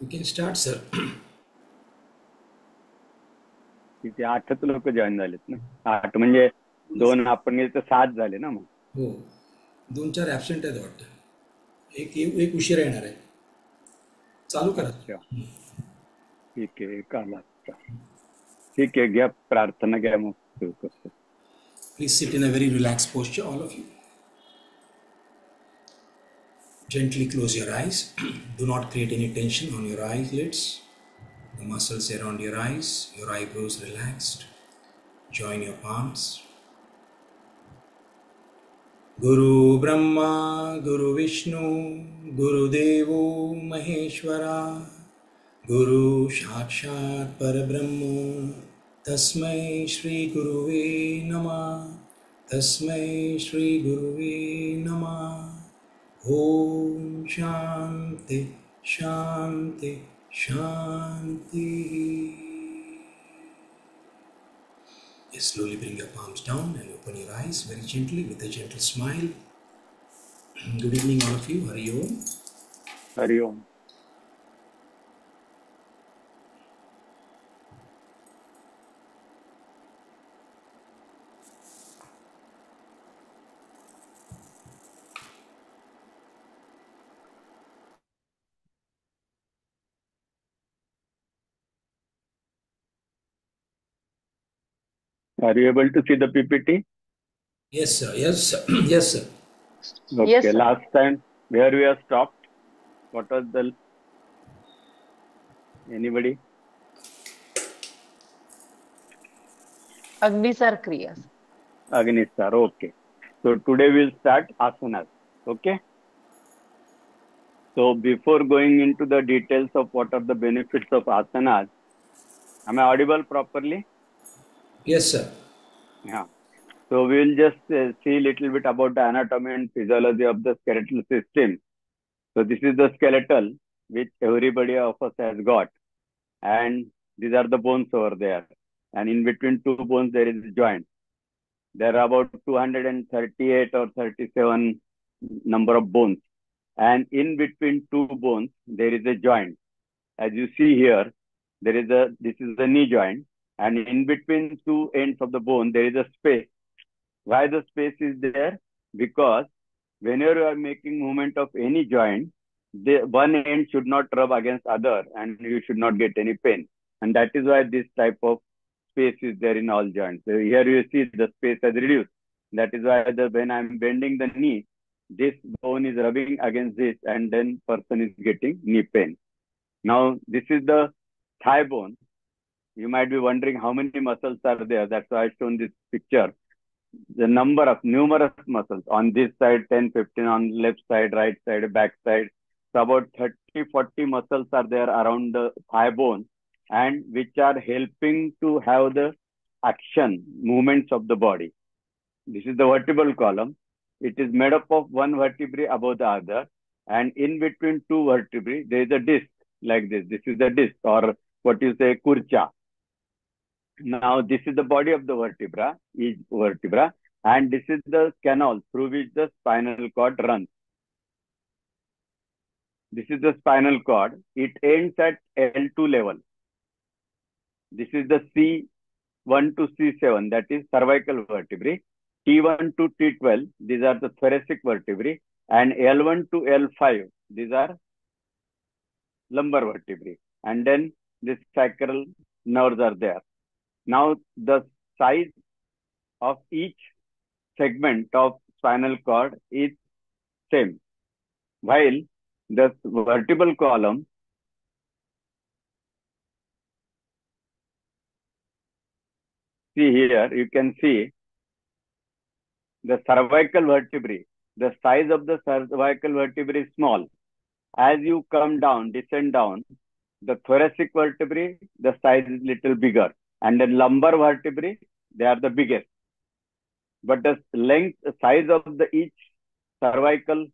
You can start, sir. तिथे आठच लोक जॉईन झालेत ना. आठ म्हणजे दोन आपण गेले तर सात झाले ना मग. हो. दोन चार ॲबसेंट आहेत वाटतं. एक एक उशीर येणार आहे. चालू करा. अच्छा. ठीक आहे अच्छा. ठीक आहे घ्या प्रार्थना घ्या मग. सुरू करतो Please sit in a very relaxed posture, all of you. Gently close your eyes. Do not create any tension on your eyelids. The muscles around your eyes, your eyebrows relaxed. Join your palms. Guru Brahma, Guru Vishnu, Guru Devo Maheshwara, Guru Sakshat Parabrahma, Tasmai Shri Guruve Namah, Tasmai Shri Guruve Namah. Om Shanti Shanti Shanti. Yes, slowly bring your palms down and open your eyes very gently with a gentle smile. Good evening, all of you. Hari Om. Hari Om Are you able to see the PPT? Yes, sir. Yes, sir. yes, sir. Okay, Yes, sir. last time where we have stopped, what was the anybody? Agnisar Kriyas. Agni sir, okay. So today we'll start asanas. Okay. So before going into the details of what are the benefits of asanas, am I audible properly? Yes, sir. Yeah. So we'll just uh, see a little bit about the anatomy and physiology of the skeletal system. So this is the skeletal which everybody of us has got, and these are the bones over there. And in between two bones there is a joint. There are about 238 or 37 number of bones, and in between two bones there is a joint. As you see here, there is a this is the knee joint, and in between two ends of the bone there is a space. Why the space is there? Because whenever you are making movement of any joint, the one end should not rub against other, and you should not get any pain. And that is why this type of space is there in all joints. So here you see the space has reduced. That is why the when I'm bending the knee, this bone is rubbing against this, and then person is getting knee pain. Now this is the thigh bone. You might be wondering how many muscles are there. That's why I've shown this picture. The number of numerous muscles on this side, 10, 15, on left side, right side, back side. So about 30, 40 muscles are there around the thigh bone and which are helping to have the action, movements of the body. This is the vertebral column. It is made up of one vertebrae above the other and in between two vertebrae, there is a disc like this. This is the disc or what you say, kurcha. Now, this is the body of the vertebra, each vertebra, and this is the canal through which the spinal cord runs. This is the spinal cord. It ends at L2 level. This is the C1 to C7, that is cervical vertebrae. T1 to T12, these are the thoracic vertebrae. And L1 to L5, these are lumbar vertebrae. And then this sacral nerves are there. Now, the size of each segment of spinal cord is same. While the vertebral column see here, you can see the cervical vertebrae. The size of the cervical vertebrae is small. As you come down, descend down, the thoracic vertebrae, the size is little bigger. And the lumbar vertebrae, they are the biggest. But the length, size of the each cervical,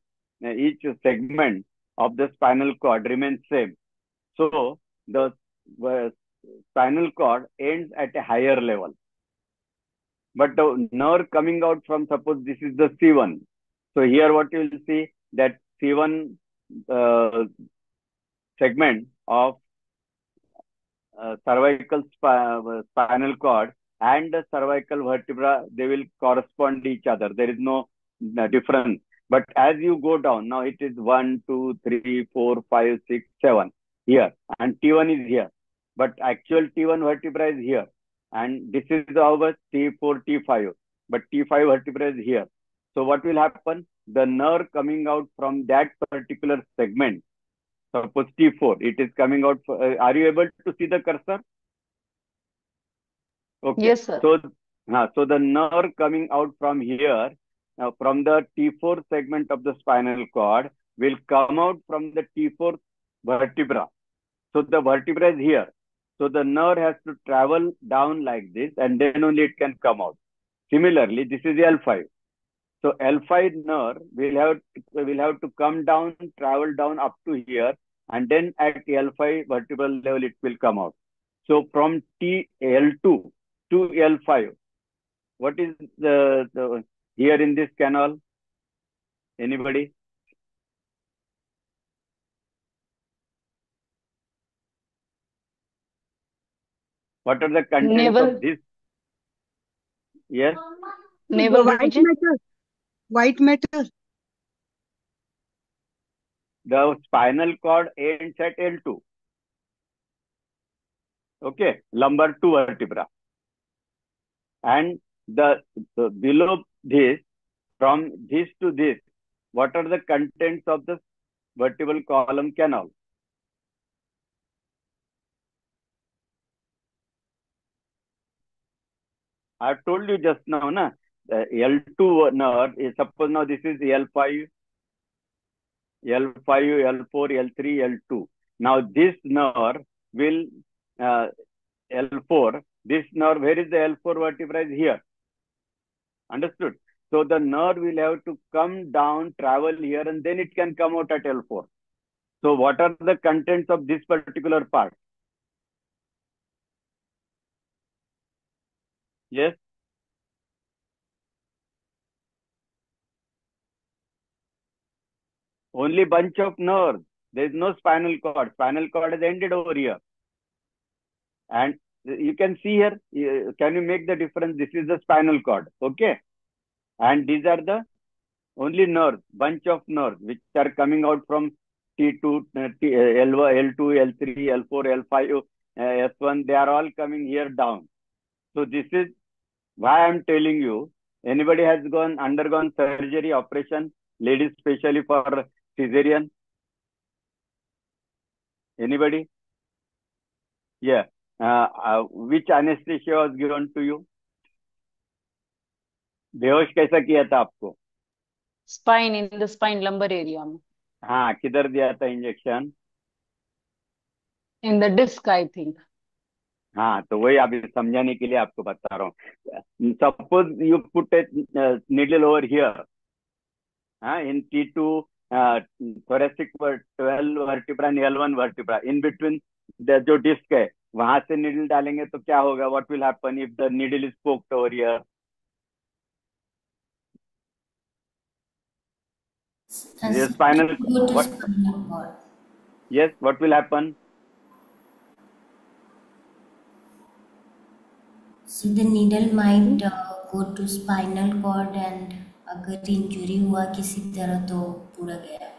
uh, each segment of the spinal cord remains same. So the uh, spinal cord ends at a higher level. But the nerve coming out from, suppose this is the C1. So here what you will see that C1 uh, segment of cervical sp- spinal cord and the cervical vertebra, they will correspond each other. There is no uh, difference. But as you go down, now it is 1, 2, 3, 4, 5, 6, 7 here. And T1 is here. But actual T1 vertebra is here. And this is our T4, T5. But T5 vertebra is here. So what will happen? The nerve coming out from that particular segment, suppose T4, it is coming out. For, uh, are you able to see the cursor? Okay. Yes, sir. So, uh, so the nerve coming out from here, uh, from the T4 segment of the spinal cord, will come out from the T4 vertebra. So the vertebra is here. So the nerve has to travel down like this, and then only it can come out. Similarly, this is L5. So L5 nerve will have will have to come down, travel down up to here, and then at L5 vertebral level it will come out. So from T L2 to L5, what is the, the here in this canal? Anybody? What are the contents Navel. of this? Yes. Naval white region. matter. White matter. The spinal cord ends at L2. Okay, lumbar 2 vertebra. And the, the below this, from this to this, what are the contents of the vertebral column canal? I told you just now, na, the L2 nerve suppose now this is L5, L5, L4, L3, L2. Now this nerve will, uh, L4, this nerve, where is the L4 vertebra is here. Understood? So the nerve will have to come down, travel here, and then it can come out at L4. So what are the contents of this particular part? Yes? Only bunch of nerves. There is no spinal cord. Spinal cord has ended over here. And you can see here, uh, can you make the difference? This is the spinal cord. Okay. And these are the only nerves, bunch of nerves, which are coming out from T2, uh, T, uh, L1, L2, L3, L4, L5, uh, S1. They are all coming here down. So this is why I'm telling you, anybody has gone undergone surgery, operation, ladies especially for cesarean anybody? Yeah. Uh, uh, which anesthesia was बेहोश कैसा किया था आपको? Spine in the spine lumbar area में। हाँ किधर दिया था injection in the disc I think हाँ तो वही अभी समझाने के लिए आपको बता रहा हूँ। Suppose you put a needle over here in T two thoracic twelve vertebra L one vertebra in between जो डिस्क है वहाँ से निडल डालेंगे तो क्या होगा? What will happen if the needle is poked over here yes spinal what yes what will happen so the needle might go to spinal cord and अगर injury हुआ किसी तरह तो पूरा गया।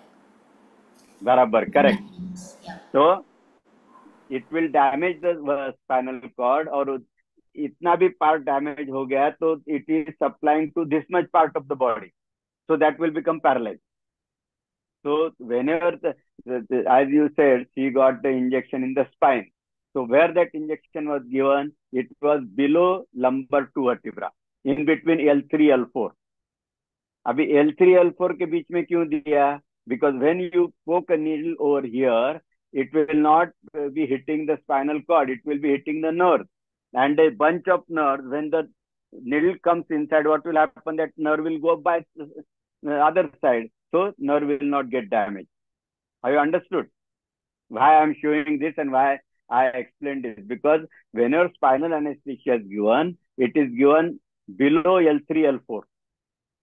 बराबर करेक्ट तो it will damage the spinal cord और इतना भी पार्ट डैमेज हो गया तो it is supplying to this much part of the body so that will become paralyse so whenever as you said see got the injection in the spine so where that injection was given it was below lumbar two vertebra in between L three L four अभी L3 L4 के बीच में क्यों दिया because when you poke a needle over here it will not uh, be hitting the spinal cord it will be hitting the nerve and a bunch of nerves when the needle comes inside what will happen that nerve will go by the other side so nerve will not get damaged have you understood why i'm showing this and why i explained this because whenever spinal anesthesia is given it is given below l3 l4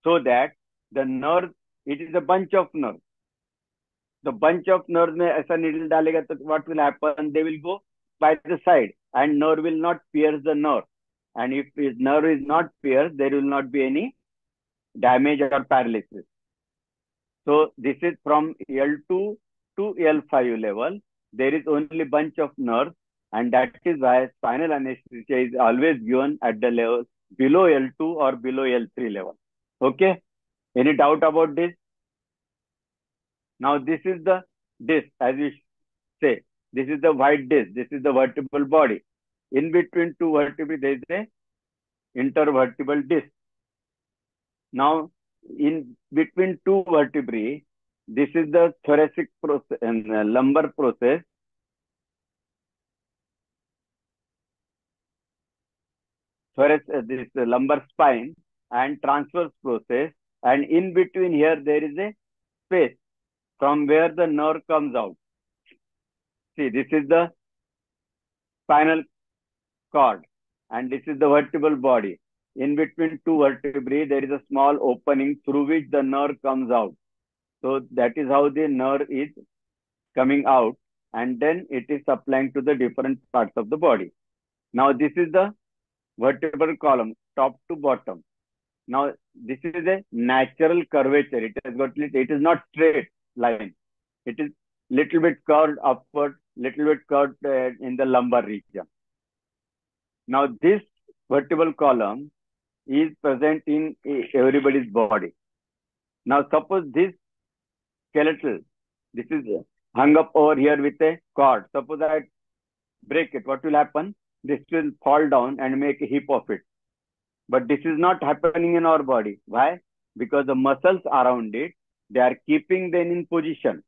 so that the nerve it is a bunch of nerves the bunch of nerves as a needle dalega what will happen? They will go by the side and nerve will not pierce the nerve. And if his nerve is not pierced there will not be any damage or paralysis. So this is from l2 to l5 level. There is only bunch of nerves and that is why spinal anesthesia is always given at the level below l2 or below l3 level. Okay. Any doubt about this? Now this is the disc as we say. This is the white disc. This is the vertebral body. In between two vertebrae, there is a intervertebral disc. Now, in between two vertebrae, this is the thoracic process and lumbar process. Thorac, uh, this uh, lumbar spine and transverse process. And in between here, there is a space from where the nerve comes out. See, this is the spinal cord and this is the vertebral body. In between two vertebrae, there is a small opening through which the nerve comes out. So that is how the nerve is coming out and then it is supplying to the different parts of the body. Now this is the vertebral column, top to bottom. Now this is a natural curvature. It has got it is not straight line. It is little bit curved upward, little bit curved uh, in the lumbar region. Now this vertebral column is present in everybody's body. Now suppose this skeletal, this is hung up over here with a cord. Suppose I break it, what will happen? This will fall down and make a heap of it. But this is not happening in our body. Why? Because the muscles around it, they are keeping them in position.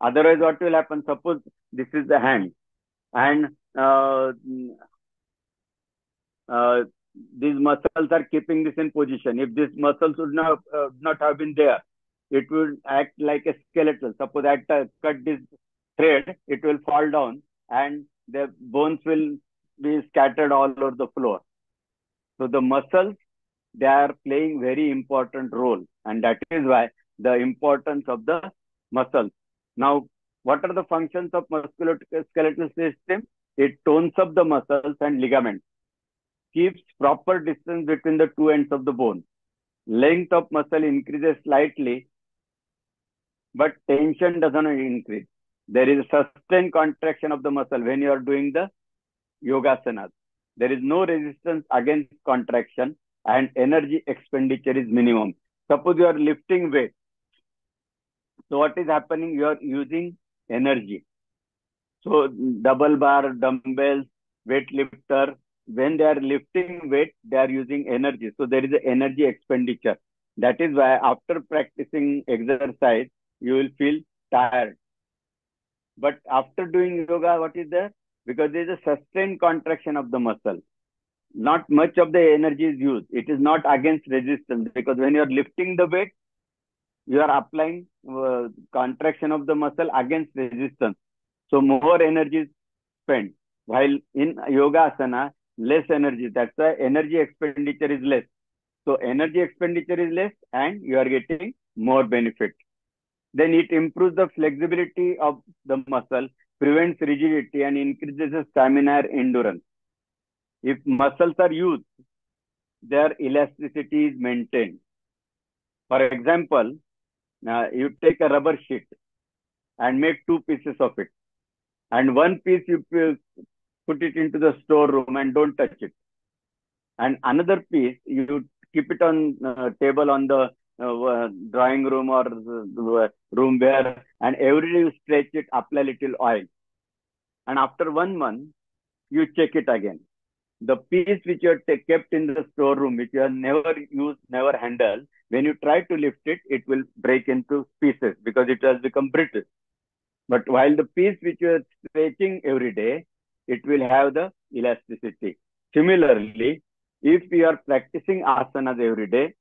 Otherwise, what will happen? Suppose this is the hand and uh, uh, these muscles are keeping this in position. If these muscles would not, uh, not have been there, it would act like a skeletal. Suppose I cut this thread, it will fall down and the bones will be scattered all over the floor. So the muscles, they are playing very important role. And that is why the importance of the muscles. Now, what are the functions of musculoskeletal system? It tones up the muscles and ligaments, keeps proper distance between the two ends of the bone. Length of muscle increases slightly, but tension does not increase. There is a sustained contraction of the muscle when you are doing the yogasanas. There is no resistance against contraction and energy expenditure is minimum. Suppose you are lifting weight. So what is happening? You are using energy. So double bar, dumbbells, weight lifter, when they are lifting weight, they are using energy. So there is an energy expenditure. That is why after practicing exercise, you will feel tired. But after doing yoga, what is there? Because there is a sustained contraction of the muscle. Not much of the energy is used. It is not against resistance because when you are lifting the weight, you are applying uh, contraction of the muscle against resistance. So more energy is spent. While in yoga asana, less energy. That's why energy expenditure is less. So energy expenditure is less and you are getting more benefit. Then it improves the flexibility of the muscle, prevents rigidity and increases stamina and endurance. If muscles are used, their elasticity is maintained. For example, uh, you take a rubber sheet and make two pieces of it. And one piece you put it into the storeroom and don't touch it. And another piece, you keep it on uh, table on the drawing room or room where, and every day you stretch it, apply little oil. And after one month, you check it again. The piece which you have kept in the storeroom, which you have never used, never handled, when you try to lift it, it will break into pieces because it has become brittle. But while the piece which you are stretching every day, it will have the elasticity. Similarly, if you are practicing asanas every day,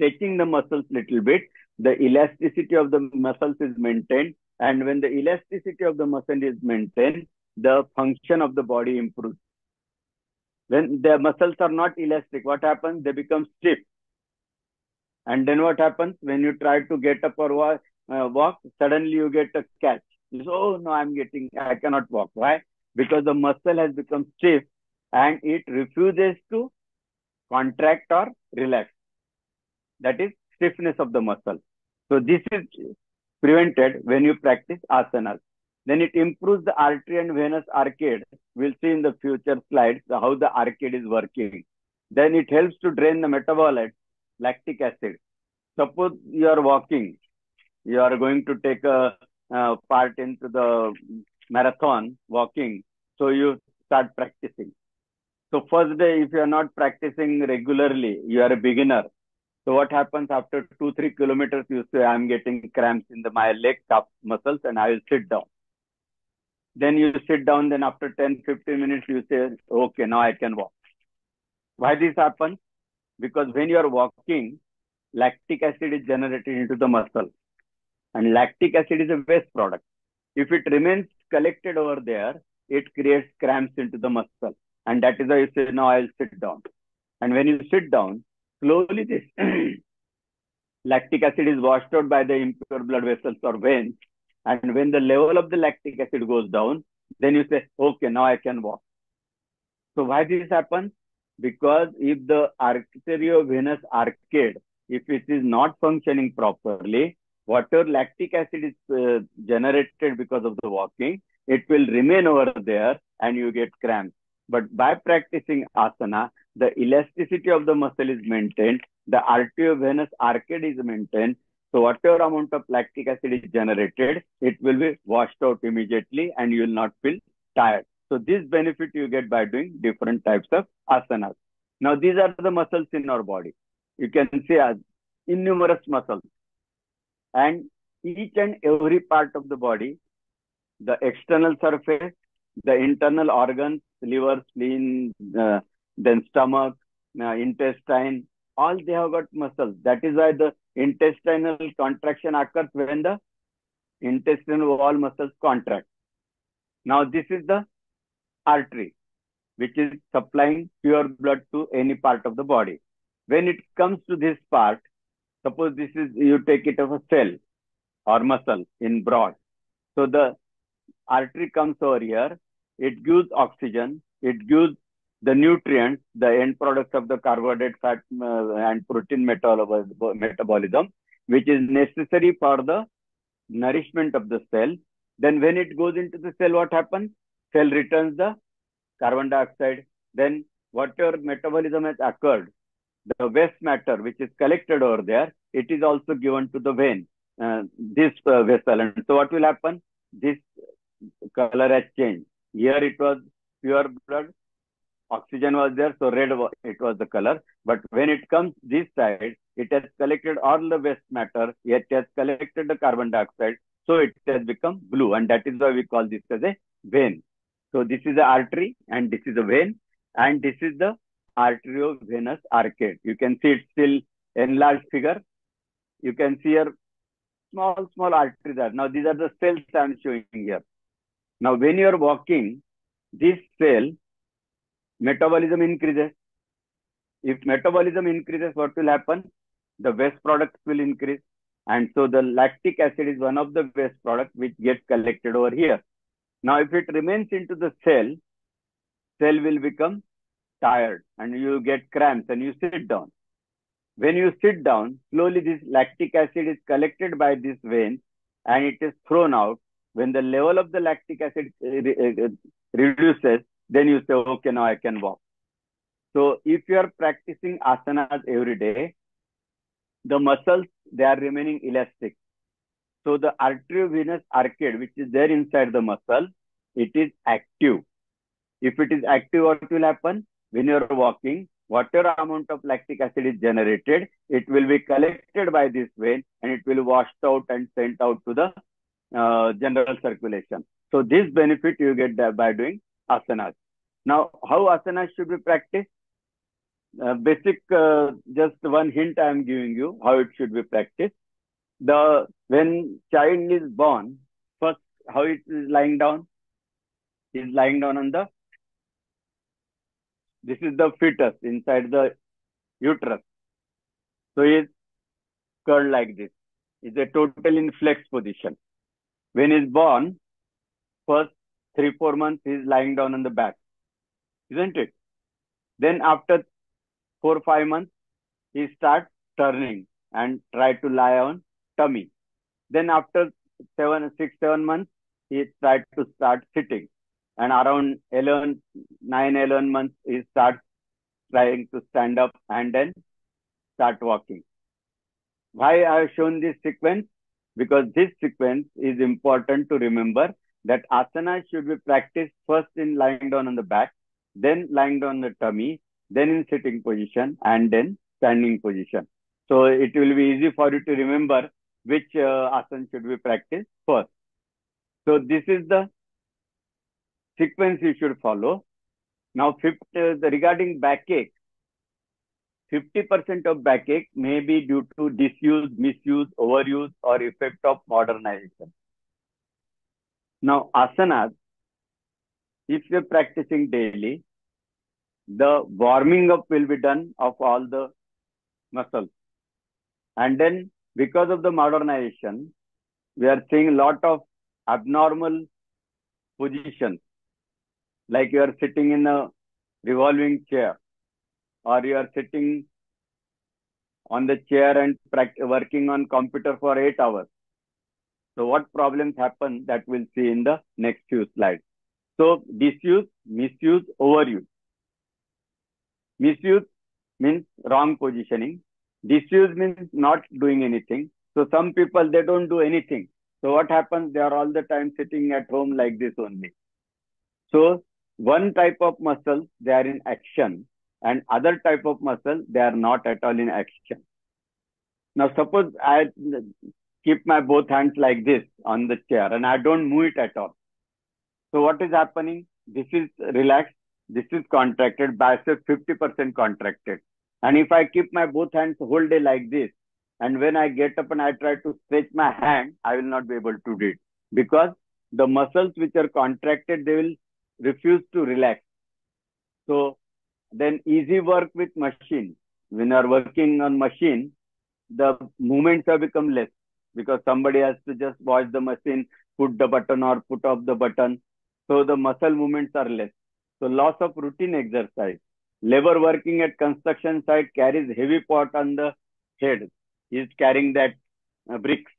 stretching the muscles little bit, the elasticity of the muscles is maintained. And when the elasticity of the muscle is maintained, the function of the body improves. When the muscles are not elastic, what happens? They become stiff. And then what happens? When you try to get up or uh, walk, suddenly you get a catch. You say, oh no, I'm getting, I cannot walk. Why? Because the muscle has become stiff and it refuses to contract or relax. That is stiffness of the muscle. So this is prevented when you practice asanas. Then it improves the arteriovenous arcade. We'll see in the future slides how the arcade is working. Then it helps to drain the metabolites, lactic acid. Suppose you are walking, you are going to take a part into the marathon walking. So you start practicing. So first day, if you are not practicing regularly, you are a beginner. So what happens after two, three kilometers, you say, I'm getting cramps in the, my leg calf muscles and I will sit down. Then you sit down, then after 10, 15 minutes, you say, okay, now I can walk. Why this happens? Because when you are walking, lactic acid is generated into the muscle. And lactic acid is a waste product. If it remains collected over there, it creates cramps into the muscle. And that is why you say, now I'll sit down. And when you sit down, slowly this lactic acid is washed out by the impure blood vessels or veins. And when the level of the lactic acid goes down, then you say, okay, now I can walk. So why this happens? Because if the arteriovenous arcade, if it is not functioning properly, whatever lactic acid is uh, generated because of the walking, it will remain over there and you get cramps. But by practicing asana, the elasticity of the muscle is maintained, the arteriovenous arcade is maintained. So whatever amount of lactic acid is generated, it will be washed out immediately and you will not feel tired. So this benefit you get by doing different types of asanas. Now these are the muscles in our body. You can see as innumerous muscles. And each and every part of the body, the external surface, the internal organs, liver, spleen, uh, then stomach, uh, intestine, all they have got muscles. That is why the intestinal contraction occurs when the intestinal wall muscles contract. Now this is the artery, which is supplying pure blood to any part of the body. When it comes to this part, suppose this is, you take it of a cell or muscle in broad. So the artery comes over here, it gives oxygen, it gives the nutrients, the end products of the carbohydrate, fat, uh, and protein metabolism, which is necessary for the nourishment of the cell. Then when it goes into the cell, what happens? Cell returns the carbon dioxide. Then whatever metabolism has occurred, the waste matter which is collected over there, it is also given to the vein, uh, this uh, vessel. And so what will happen? This color has changed. Here it was pure blood, oxygen was there, so red it was the color. But when it comes this side, it has collected all the waste matter, it has collected the carbon dioxide, so it has become blue. And that is why we call this as a vein. So this is the artery and this is a vein and this is the arteriovenous arcade. You can see it still enlarged figure. You can see here small, small arteries are. Now these are the cells I'm showing here. Now when you are walking, this cell metabolism increases. If metabolism increases, what will happen? The waste products will increase. And so the lactic acid is one of the waste products which gets collected over here. Now, if it remains into the cell, cell will become tired and you get cramps and you sit down. When you sit down, slowly this lactic acid is collected by this vein and it is thrown out. When the level of the lactic acid reduces, then you say, okay, now I can walk. So if you are practicing asanas every day, the muscles, they are remaining elastic. So the arteriovenous arcade, which is there inside the muscle, it is active. If it is active, what will happen? When you are walking, whatever amount of lactic acid is generated, it will be collected by this vein and it will washed out and sent out to the uh, general circulation. So this benefit you get by doing asanas. Now, how asanas should be practiced? Uh, basic, uh, just one hint I am giving you how it should be practiced. The when child is born, first how it is lying down? Is lying down on the. This is the fetus inside the uterus. So is curled like this. It's a total in flex position. When he's born, first three, four months he's lying down on the back, isn't it? Then after four, five months, he starts turning and try to lie on tummy. Then after seven, six, seven months, he tried to start sitting. And around 11, 9, 11 months, he starts trying to stand up and then start walking. Why I have shown this sequence? Because this sequence is important to remember that asana should be practiced first in lying down on the back, then lying down on the tummy, then in sitting position, and then standing position. So it will be easy for you to remember which uh, asana should be practiced first. So this is the sequence you should follow. Now, 50, uh, regarding backache, 50% of backache may be due to disuse, misuse, overuse, or effect of modernization. Now, asanas, if you're practicing daily, the warming up will be done of all the muscles. And then, because of the modernization, we are seeing a lot of abnormal positions, like you are sitting in a revolving chair or you are sitting on the chair and working on computer for eight hours. So what problems happen that we'll see in the next few slides. So disuse, misuse, overuse. Misuse means wrong positioning. Disuse means not doing anything. So some people, they don't do anything. So what happens? They are all the time sitting at home like this only. So one type of muscles, they are in action and other type of muscle, they are not at all in action. Now, suppose I keep my both hands like this on the chair and I don't move it at all. So what is happening? This is relaxed. This is contracted. Bicep 50% contracted. And if I keep my both hands whole day like this, and when I get up and I try to stretch my hand, I will not be able to do it because the muscles which are contracted, they will refuse to relax. So then easy work with machine. When you are working on machine, the movements have become less because somebody has to just watch the machine, put the button or put off the button. So the muscle movements are less. So loss of routine exercise. Labor working at construction site carries heavy pot on the head. He is carrying that uh, bricks.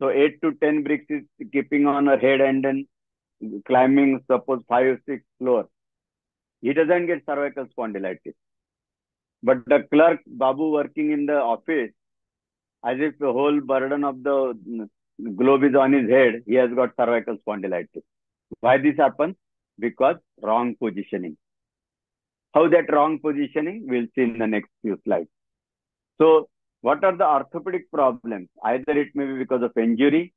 So 8 to 10 bricks is keeping on her head and then climbing, suppose 5 6 floor. He doesn't get cervical spondylitis. But the clerk, Babu, working in the office, as if the whole burden of the globe is on his head, he has got cervical spondylitis. Why this happens? Because wrong positioning. How that wrong positioning, we'll see in the next few slides. So, what are the orthopedic problems? Either it may be because of injury,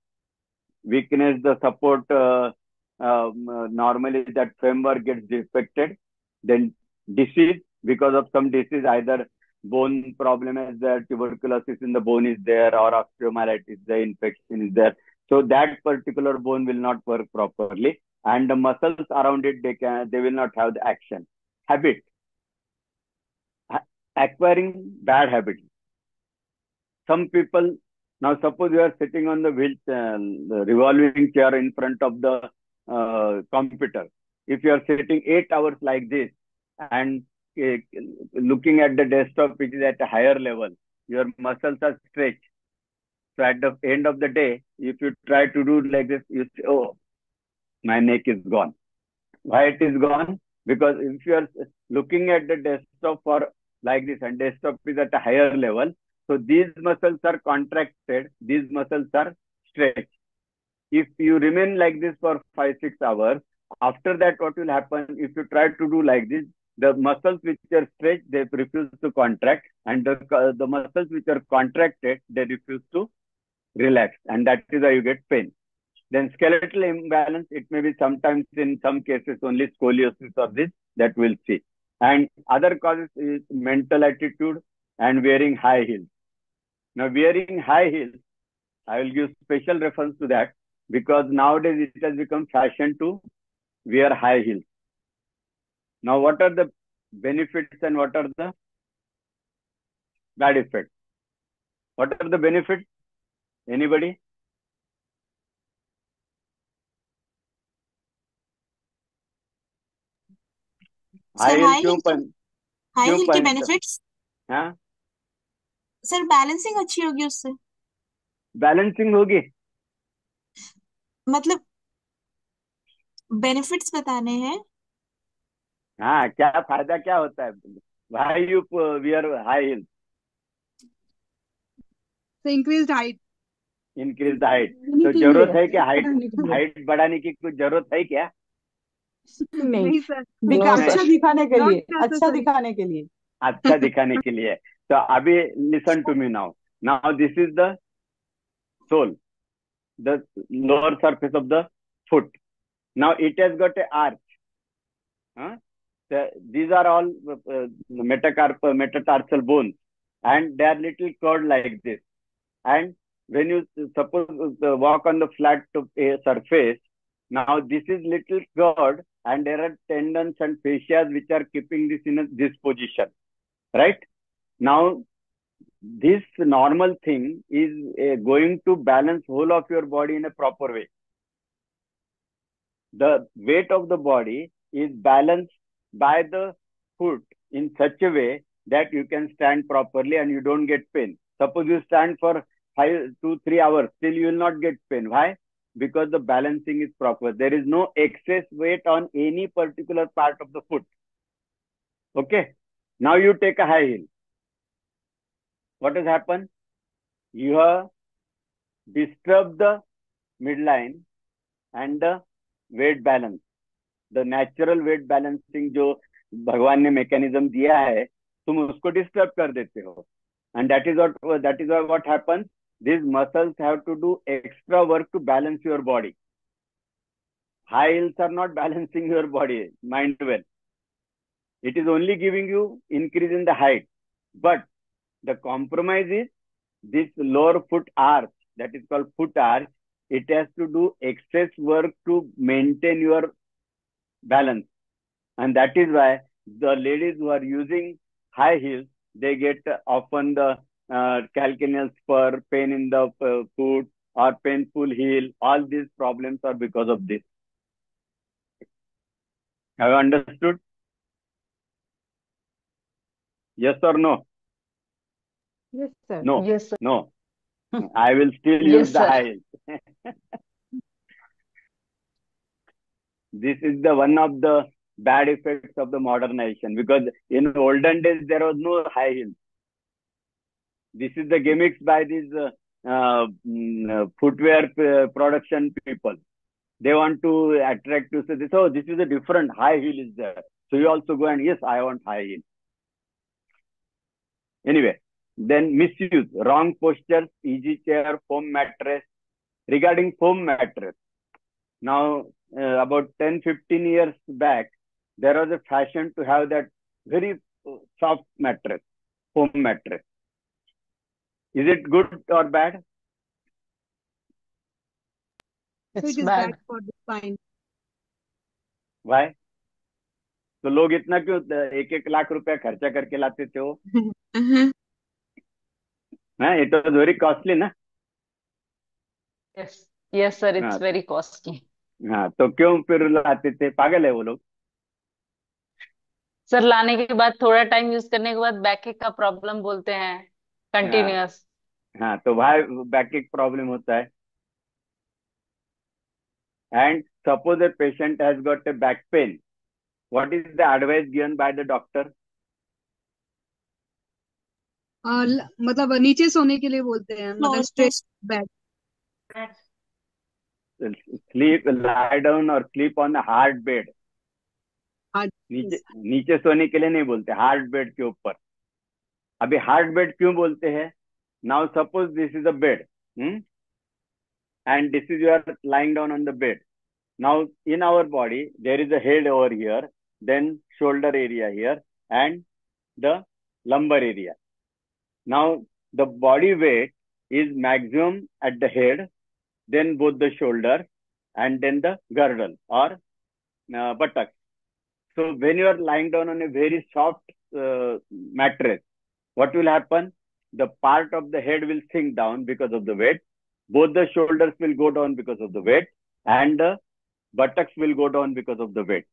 weakness, the support, uh, um, normally that framework gets defected, then disease, because of some disease, either bone problem is there, tuberculosis in the bone is there, or osteomyelitis, the infection is there. So that particular bone will not work properly, and the muscles around it they can they will not have the action. Habit, acquiring bad habits. Some people now suppose you are sitting on the wheel, uh, the revolving chair in front of the uh, computer. If you are sitting eight hours like this and Uh, looking at the desktop which is at a higher level, your muscles are stretched. So at the end of the day, if you try to do like this, you say, oh, my neck is gone. Why it is gone? Because if you are looking at the desktop for like this and desktop is at a higher level, so these muscles are contracted, these muscles are stretched. If you remain like this for five, six hours, after that, what will happen? If you try to do like this, the muscles which are stretched, they refuse to contract, and the, the muscles which are contracted, they refuse to relax, and that is how you get pain. Then skeletal imbalance, it may be sometimes in some cases only scoliosis or this that we'll see. And other causes is mental attitude and wearing high heels. Now, wearing high heels, I will give special reference to that because nowadays it has become fashion to wear high heels. Now, what are the benefits and what are the bad effects? What are the benefits? Anybody? पहन high क्यों heel के पहनते benefits हाँ sir balancing अच्छी होगी उससे balancing होगी मतलब बेनिफिट्स बताने हैं हाँ क्या फ़ायदा क्या होता है? Why you wear high heel So increased height. Increase height तो ज़रूरत है क्या? हाइट हाइट बढ़ाने की कुछ ज़रूरत है क्या? नहीं। सर अच्छा दिखाने के लिए अच्छा दिखाने के लिए। अच्छा दिखाने के लिए। तो अभी listen to me now now this is the sole the lower surface of the foot now it has got a arch. So these are all uh, metacarp metatarsal bones. And they are little curved like this. And when you suppose uh, walk on the flat surface now this is little curved and there are tendons and fascias which are keeping this in a, this position. Right? Now this normal thing is uh, going to balance whole of your body in a proper way. The weight of the body is balanced by the foot in such a way that you can stand properly and you don't get pain. Suppose you stand for five two three hours still you will not get pain. Why? Because the balancing is proper. There is no excess weight on any particular part of the foot. Okay? Now you take a high heel. What has happened? You have disturbed the midline and the weight balance the natural weight balancing जो भगवान ने mechanism दिया है, तुम उसको disturb कर देते हो। And that is what that is what happen these muscles have to do extra work to balance your body high heels are not balancing your body mind well it is only giving you increase in the height but the compromise is this lower foot arch that is called foot arch it has to do excess work to maintain your balance. And that is why the ladies who are using high heels they get often the uh, calcaneal spur pain in the uh, foot or painful heel. All these problems are because of this. Have you understood? Yes or no? Yes sir. No. Yes sir. No. I will still Yes, use the sir. high heels this is the one of the bad effects of the modernization because in olden days there was no high heels. This is the gimmicks by these uh, uh, mm, uh, footwear uh, production people. They want to attract to say this oh this is a different high heel is there. So you also go and yes i want high heel anyway then misuse wrong postures easy chair foam mattress. Regarding foam mattress now uh, about 10 15 years back there was a fashion to have that very uh, soft mattress foam mattress is it good or bad So it's it is bad bad for the spine. why तो लोग इतना क्यों एक एक लाख रुपया खर्चा करके लाते थे वो हाँ इट वॉज वेरी कॉस्टली ना yes yes sir it's हाँ very costly हाँ तो क्यों फिर लाते थे? पागल है वो लोग। सर लाने के बाद थोड़ा टाइम यूज़ करने के बाद बैक का प्रॉब्लम बोलते हैं हाँ कंटिन्यूअस हाँ तो भाई बैक एक प्रॉब्लम होता है। And suppose a patient has got a back pain what is the advice given by the doctor? और ल- मतलब नीचे सोने के लिए बोलते हैं मतलब straight back sleep lie down और स्लीप ऑन हार्ड बेड नीचे नीचे सोने के लिए नहीं बोलते हार्ड बेड के ऊपर। अभी हार्ड बेड क्यों बोलते हैं? Now suppose this is a bed and this is your lying down on the bed now in our body there is a head over here then shoulder area here and the lumbar area now the body weight is maximum at the head then both the shoulder and then the girdle or uh, buttocks so when you are lying down on a very soft uh, mattress what will happen the part of the head will sink down because of the weight. Both the shoulders will go down because of the weight, and the buttocks will go down because of the weight.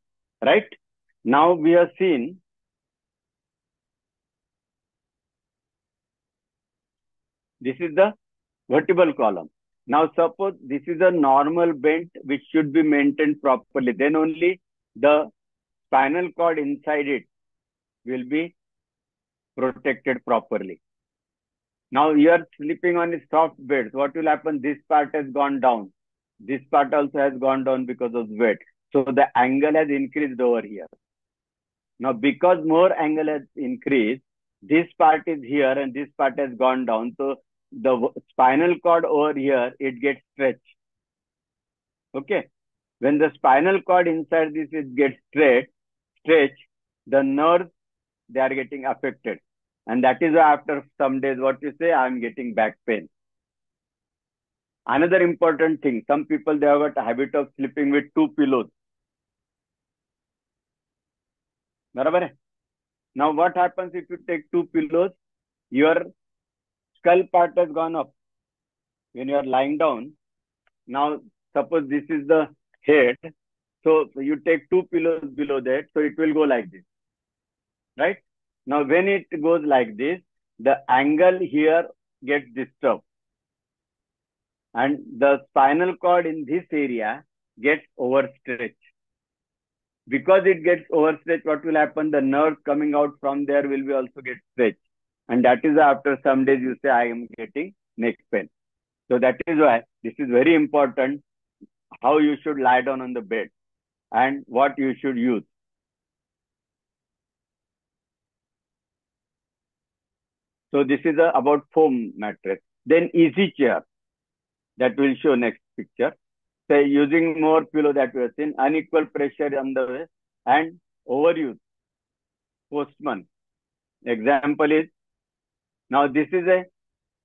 Right? Now we have seen this is the vertebral column. Now suppose this is a normal bent which should be maintained properly. Then only the spinal cord inside it will be protected properly. Now you are sleeping on a soft bed. What will happen? This part has gone down. This part also has gone down because of weight. So the angle has increased over here. Now because more angle has increased, this part is here and this part has gone down. So the spinal cord over here, it gets stretched. Okay. When the spinal cord inside this is gets stretched, stretched, the nerves they are getting affected, and that is why after some days, what you say, I am getting back pain. Another important thing: some people they have got a habit of sleeping with two pillows. Now what happens if you take two pillows? Your skull part has gone up when you are lying down now suppose this is the head so you take two pillows below that so it will go like this right now when it goes like this the angle here gets disturbed and the spinal cord in this area gets overstretched because it gets overstretched, what will happen? The nerves coming out from there will be also get stretched. And that is after some days you say, I am getting neck pain. So that is why this is very important how you should lie down on the bed and what you should use. So this is a, about foam mattress. Then easy chair that will show next picture say using more pillow that we have seen, unequal pressure on the and overuse. Postman. Example is now this is a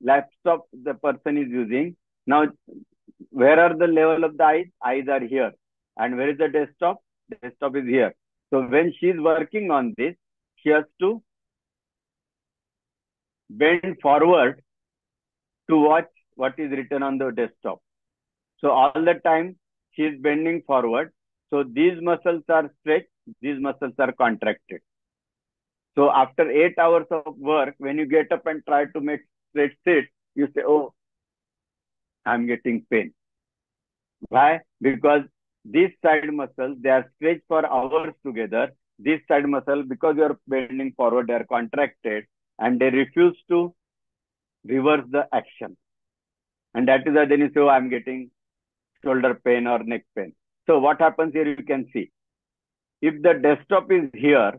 laptop the person is using. Now, where are the level of the eyes? Eyes are here. And where is the desktop? Desktop is here. So when she is working on this, she has to bend forward to watch what is written on the desktop. So all the time she is bending forward. So these muscles are stretched, these muscles are contracted. So after eight hours of work, when you get up and try to make straight sit, you say, oh, I'm getting pain. Why? Because these side muscles, they are stretched for hours together. This side muscle, because you are bending forward, they are contracted and they refuse to reverse the action. And that is why then you say, oh, I'm getting shoulder pain or neck pain. So what happens here, you can see. If the desktop is here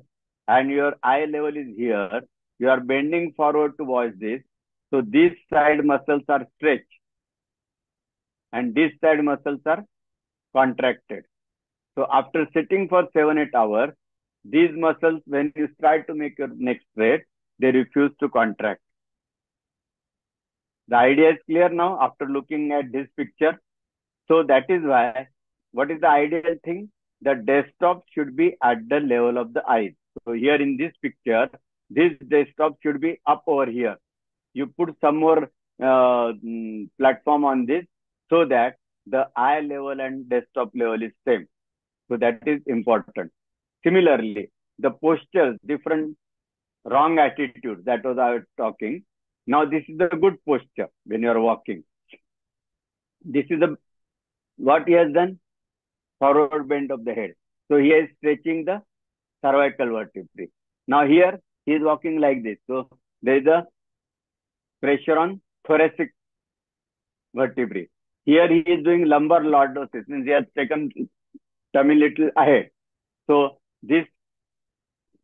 and your eye level is here, you are bending forward to watch this. So these side muscles are stretched and these side muscles are contracted. So after sitting for seven, eight hours, these muscles, when you try to make your neck straight, they refuse to contract. The idea is clear now after looking at this picture. So that is why, what is the ideal thing? The desktop should be at the level of the eyes. So here in this picture, this desktop should be up over here. You put some more uh, mm, platform on this so that the eye level and desktop level is same. So that is important. Similarly, the postures, different wrong attitude that was I was talking. Now this is the good posture when you are walking. This is the what he has done? Forward bend of the head. So he is stretching the cervical vertebrae. Now here he is walking like this. So there is a pressure on thoracic vertebrae. Here he is doing lumbar lordosis, means he has taken tummy little ahead. So this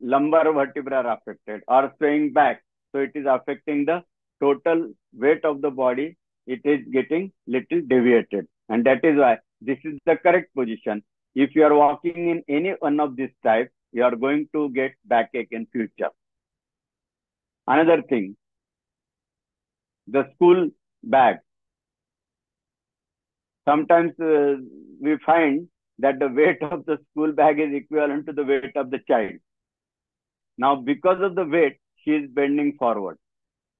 lumbar vertebrae are affected or swaying back. So it is affecting the total weight of the body. It is getting little deviated. And that is why this is the correct position. If you are walking in any one of these types, you are going to get backache in future. Another thing, the school bag. Sometimes uh, we find that the weight of the school bag is equivalent to the weight of the child. Now, because of the weight, she is bending forward.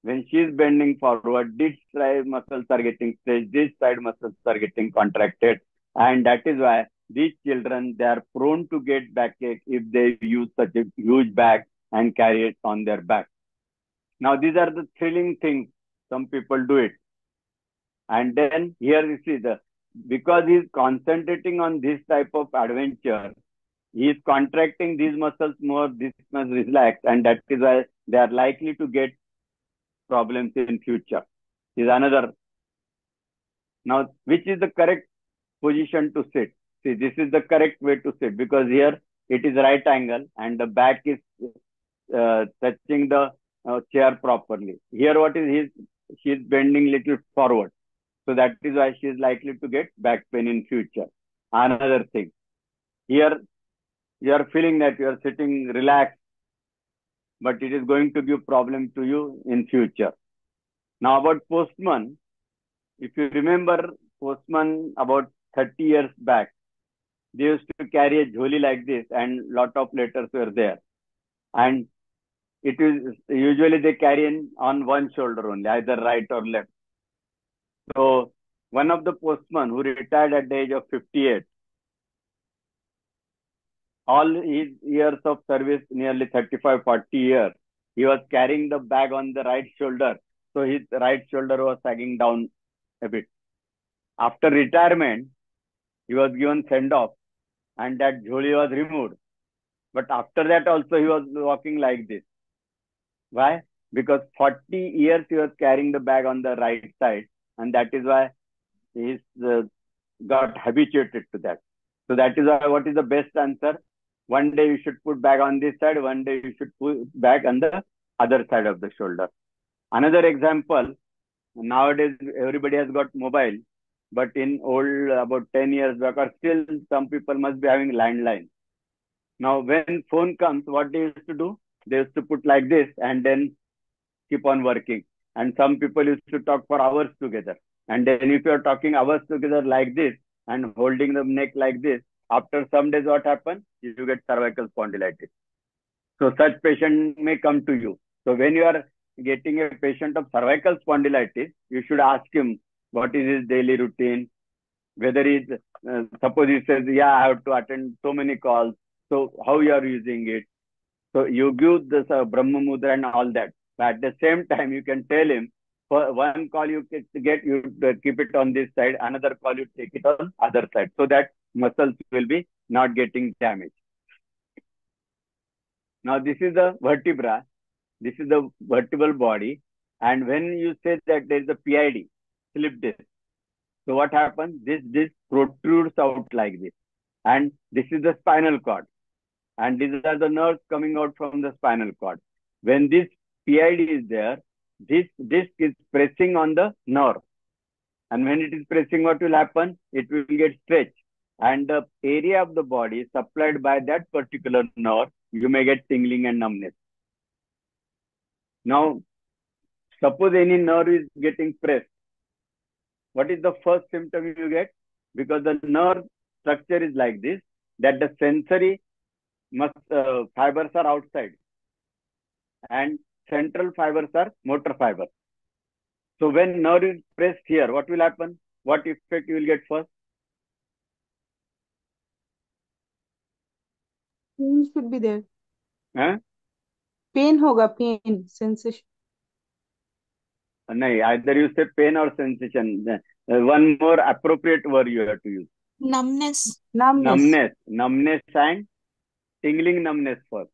when she is bending forward, this side muscles are getting stretched, this side muscles are getting contracted. And that is why these children, they are prone to get backache if they use such a huge bag and carry it on their back. Now, these are the thrilling things. Some people do it. And then here you see the, because he is concentrating on this type of adventure, he is contracting these muscles more, this must relax, and that is why they are likely to get problems in future. Is another. Now, which is the correct position to sit? See, this is the correct way to sit because here it is right angle and the back is uh, touching the uh, chair properly. Here, what is his? She is bending little forward, so that is why she is likely to get back pain in future. Another thing, here you are feeling that you are sitting relaxed, but it is going to give a problem to you in future. Now about postman, if you remember postman about 30 years back, they used to carry a jholi like this and lot of letters were there. And it is usually they carry on one shoulder only, either right or left. So one of the postmen who retired at the age of 58, all his years of service, nearly 35, 40 years, he was carrying the bag on the right shoulder. So his right shoulder was sagging down a bit. After retirement, he was given send off and that jholi was removed. But after that also he was walking like this. Why? Because 40 years he was carrying the bag on the right side and that is why he's uh, got habituated to that. So that is why what is the best answer? One day you should put bag on this side, one day you should put bag on the other side of the shoulder. Another example, nowadays everybody has got mobile, but in old about 10 years back or still some people must be having landline. Now when phone comes, what they used to do? They used to put like this and then keep on working. And some people used to talk for hours together. And then if you're talking hours together like this and holding the neck like this, after some days what happens? You get cervical spondylitis. So such patient may come to you. So when you are getting a patient of cervical spondylitis, you should ask him what is his daily routine, whether he's, uh, suppose he says, yeah, I have to attend so many calls. So how you are using it? So you give this uh, Brahma Mudra and all that. But at the same time, you can tell him, for one call you get, you keep it on this side, another call you take it on other side. So that muscles will be not getting damaged. Now this is the vertebra. This is the vertebral body. And when you say that there is a PID, slip disc. So what happens? This disc protrudes out like this. And this is the spinal cord. And these are the nerves coming out from the spinal cord. When this PID is there, this disc is pressing on the nerve. And when it is pressing, what will happen? It will get stretched. And the area of the body supplied by that particular nerve, you may get tingling and numbness. Now, suppose any nerve is getting pressed. What is the first symptom you get? Because the nerve structure is like this, that the sensory must, uh, fibers are outside and central fibers are motor fibers. So when nerve is pressed here, what will happen? What effect you will get first? Pain should be there. Huh? Pain होगा pain sensation. No, either you say pain or sensation. One more appropriate word you have to use. Numbness. Numbness. Numbness. Numbness and tingling numbness first.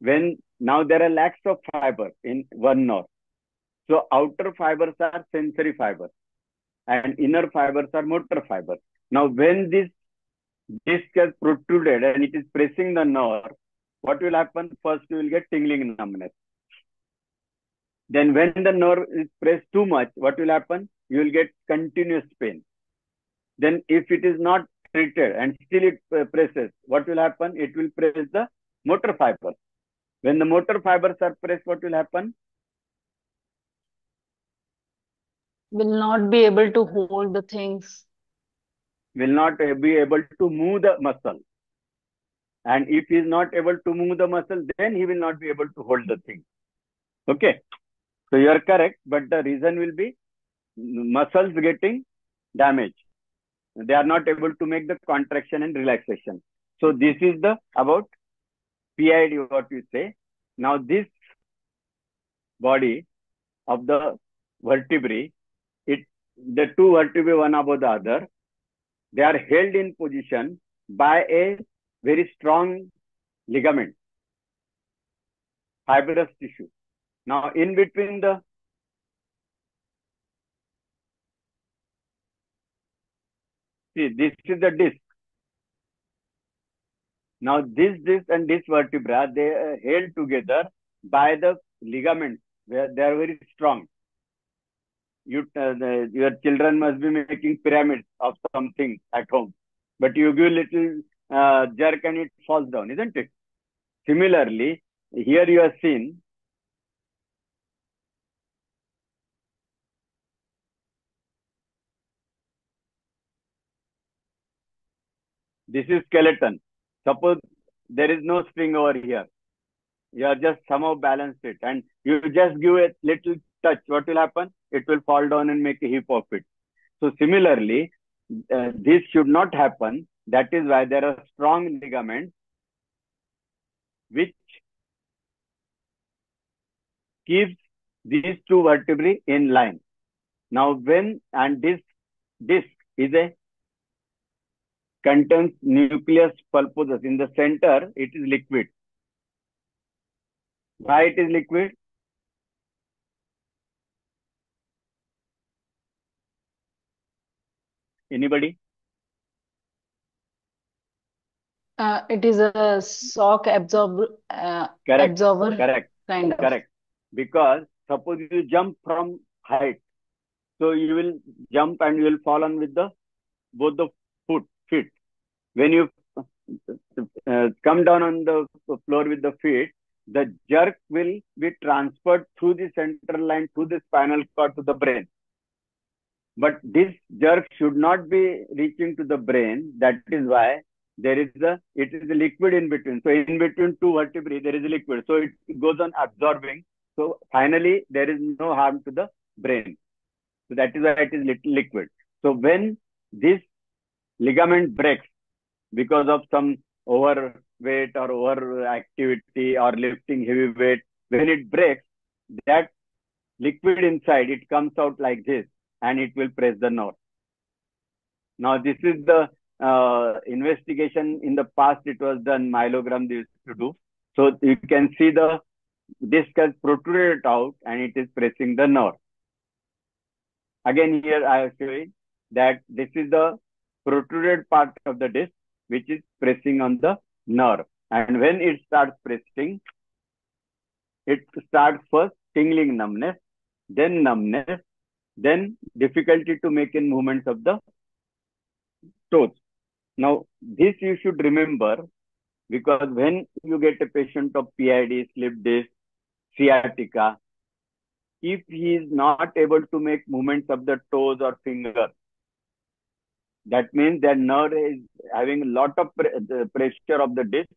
When now there are lakhs of fiber in one nerve. So outer fibers are sensory fibers and inner fibers are motor fibers. Now when this disc has protruded and it is pressing the nerve, what will happen? First you will get tingling numbness. Then when the nerve is pressed too much, what will happen? You will get continuous pain. Then if it is not treated and still it uh, presses, what will happen? It will press the motor fibers. When the motor fibers are pressed, what will happen? Will not be able to hold the things. Will not be able to move the muscle. And if he is not able to move the muscle, then he will not be able to hold the thing. Okay. So you are correct, but the reason will be muscles getting damaged. They are not able to make the contraction and relaxation. So this is the about PID what you say. Now this body of the vertebrae, it the two vertebrae one above the other, they are held in position by a very strong ligament, fibrous tissue. Now in between the see this is the disc. Now this disc and this vertebra they are held together by the ligaments where they are very strong. You uh, the, your children must be making pyramids of something at home, but you give little uh, jerk and it falls down, isn't it? Similarly, here you are seen this is skeleton. Suppose there is no spring over here. You are just somehow balanced it and you just give a little touch. What will happen? It will fall down and make a heap of it. So similarly, uh, this should not happen. That is why there are strong ligaments which keeps these two vertebrae in line. Now when and this disc is a contains nucleus pulposus. In the center, it is liquid. Why it is liquid? Anybody? Uh, it is a shock absorber, uh, Correct. absorber Correct. kind of. Correct. Because suppose you jump from height, so you will jump and you will fall on with the both the. When you uh, come down on the floor with the feet, the jerk will be transferred through the central line to the spinal cord to the brain. But this jerk should not be reaching to the brain. That is why there is a it is a liquid in between. So in between two vertebrae, there is a liquid. So it goes on absorbing. So finally, there is no harm to the brain. So that is why it is little liquid. So when this ligament breaks because of some overweight or over activity or lifting heavy weight, when it breaks, that liquid inside it comes out like this and it will press the nerve. Now this is the uh, investigation in the past. It was done myelogram they used to do. So you can see the disc has protruded out and it is pressing the nerve. Again here I am showing that this is the protruded part of the disc which is pressing on the nerve. And when it starts pressing, it starts first tingling numbness, then numbness, then difficulty to make in movements of the toes. Now, this you should remember because when you get a patient of PID, slip disc, sciatica, if he is not able to make movements of the toes or finger, that means that nerve is having a lot of pre pressure of the disc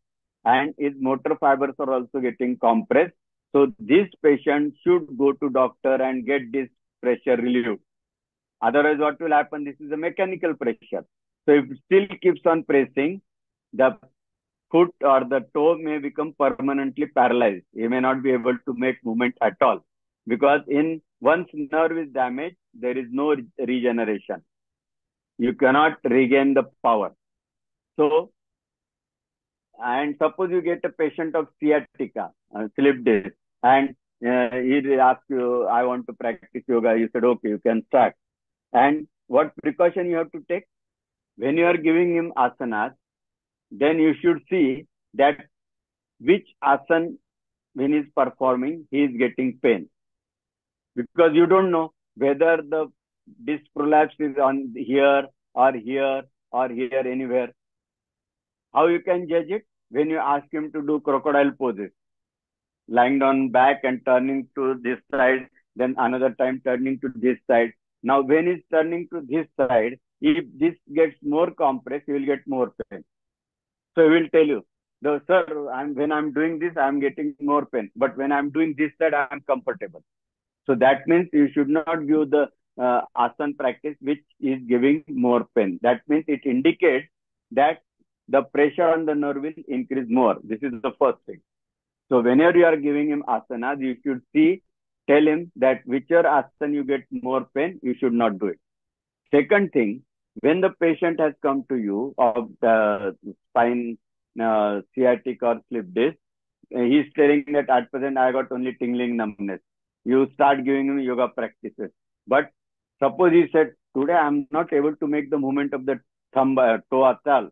and his motor fibers are also getting compressed. So this patient should go to doctor and get this pressure relieved. Otherwise, what will happen? This is a mechanical pressure. So if it still keeps on pressing, the foot or the toe may become permanently paralyzed. He may not be able to make movement at all. Because in once nerve is damaged, there is no regeneration. You cannot regain the power. So, and suppose you get a patient of sciatica, uh, slip disc, and uh, he asks you, I want to practice yoga. You said, okay, you can start. And what precaution you have to take? When you are giving him asanas, then you should see that which asana when he is performing, he is getting pain. Because you don't know whether the disc prolapse is on here or here or here anywhere. How you can judge it? When you ask him to do crocodile poses, lying down back and turning to this side, then another time turning to this side. Now, when he's turning to this side, if this gets more compressed, he will get more pain. So he will tell you, the sir, I'm, when I'm doing this, I'm getting more pain. But when I'm doing this side, I'm comfortable. So that means you should not give the uh, asana practice which is giving more pain. That means it indicates that the pressure on the nerve will increase more. This is the first thing. So whenever you are giving him asanas, you should see, tell him that whichever asana you get more pain, you should not do it. Second thing, when the patient has come to you of the spine uh, sciatic or slip disc, uh, he is telling that at present I got only tingling numbness. You start giving him yoga practices. But suppose he said, today I'm not able to make the movement of the thumb, uh, toe at all.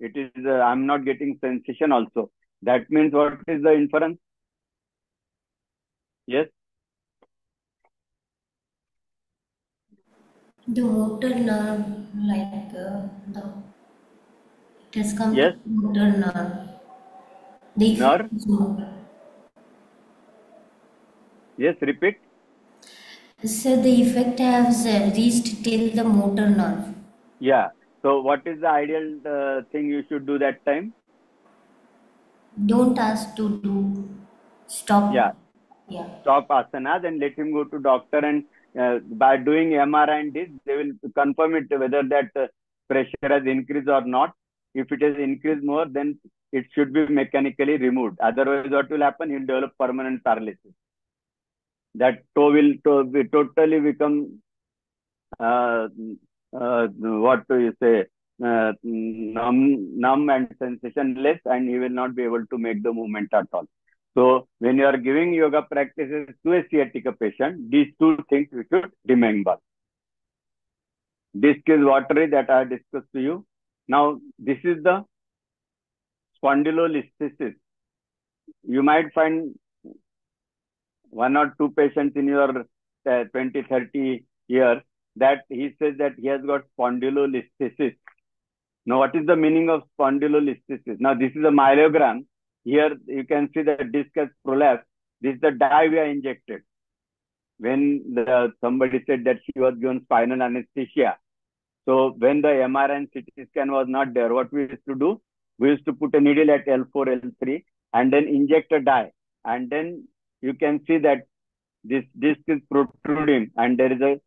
It is, uh, I'm not getting sensation also. That means what is the inference? Yes? The motor nerve, like uh, the it has come Yes. to motor nerve. The Nerve? effect is motor. Yes, repeat. So the effect has reached till the motor nerve. Yeah. So what is the ideal uh, thing you should do that time? Don't ask to do stop. Yeah. Yeah. Stop asanas and let him go to doctor and uh, by doing MRI and this, they will confirm it whether that uh, pressure has increased or not. If it has increased more, then it should be mechanically removed. Otherwise, what will happen? He'll develop permanent paralysis. That toe will to, be totally become uh, uh, what do you say? Uh, numb, numb and sensationless, and he will not be able to make the movement at all. So when you are giving yoga practices to a sciatica patient, these two things you should remember. Disc is watery that I discussed to you. Now this is the spondylolisthesis. You might find one or two patients in your uh, 20, 30 years that he says that he has got spondylolisthesis. Now, what is the meaning of spondylolisthesis? Now, this is a myelogram. Here you can see the disc has prolapsed. This is the dye we are injected. When the, somebody said that she was given spinal anesthesia. So when the MRI and CT scan was not there, what we used to do? We used to put a needle at L4, L3 and then inject a dye. And then you can see that this disc is protruding and there is a